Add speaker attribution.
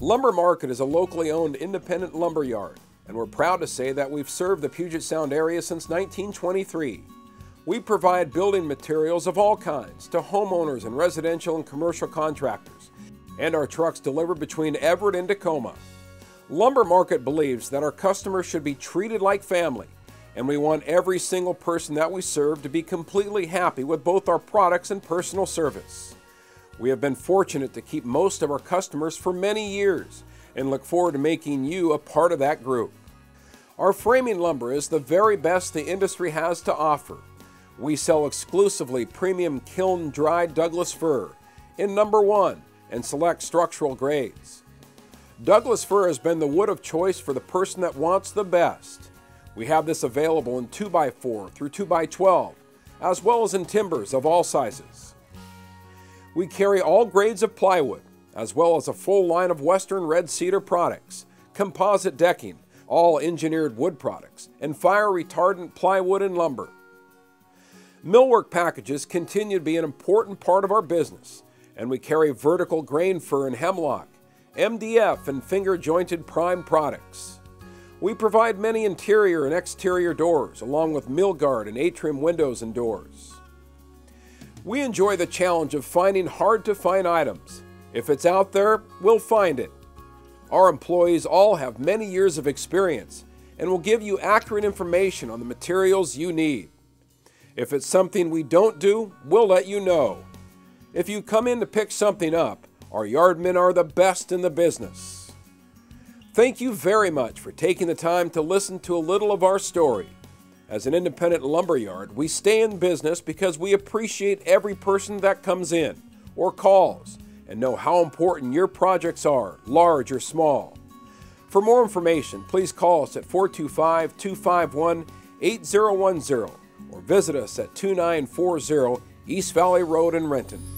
Speaker 1: Lumber Market is a locally owned independent lumber yard, and we're proud to say that we've served the Puget Sound area since 1923. We provide building materials of all kinds to homeowners and residential and commercial contractors, and our trucks deliver between Everett and Tacoma. Lumber Market believes that our customers should be treated like family, and we want every single person that we serve to be completely happy with both our products and personal service. We have been fortunate to keep most of our customers for many years and look forward to making you a part of that group. Our framing lumber is the very best the industry has to offer. We sell exclusively premium kiln dried Douglas fir in number one and select structural grades. Douglas fir has been the wood of choice for the person that wants the best. We have this available in 2x4 through 2x12, as well as in timbers of all sizes. We carry all grades of plywood, as well as a full line of Western Red Cedar products, composite decking, all engineered wood products, and fire retardant plywood and lumber. Millwork packages continue to be an important part of our business, and we carry vertical grain fir and hemlock, MDF, and finger jointed prime products. We provide many interior and exterior doors, along with Milgard and atrium windows and doors. We enjoy the challenge of finding hard to find items. If it's out there, we'll find it. Our employees all have many years of experience and will give you accurate information on the materials you need. If it's something we don't do, we'll let you know. If you come in to pick something up, our yardmen are the best in the business. Thank you very much for taking the time to listen to a little of our story. As an independent lumber yard, we stay in business because we appreciate every person that comes in or calls and know how important your projects are, large or small. For more information, please call us at 425 251 8010 or visit us at 2940 East Valley Road in Renton.